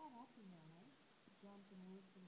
caught up in that, right? Jonathan Wilson.